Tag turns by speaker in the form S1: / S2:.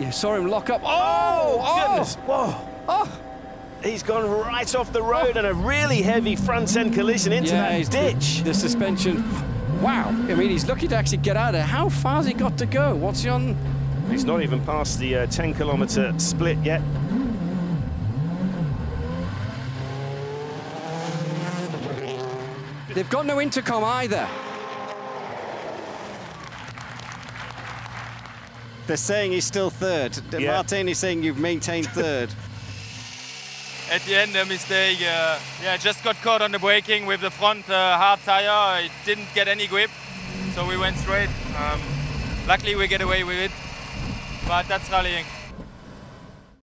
S1: You saw him lock up. Oh, oh,
S2: goodness! Whoa!
S1: Oh,
S2: He's gone right off the road and a really heavy front end collision into
S1: he's-
S2: that ditch.
S1: The, the suspension. Wow. I mean, he's lucky to actually get out of there. How far has he got to go? What's he on?
S2: He's not even past the uh, 10 kilometre split yet.
S1: They've got no intercom either. They're saying he's still third.
S2: Yeah.
S1: Martin is saying you've maintained third.
S3: At the end, a mistake. Uh, yeah, just got caught on the braking with the front uh, hard tire. It didn't get any grip, so we went straight. Um, luckily, we get away with it, but that's rallying.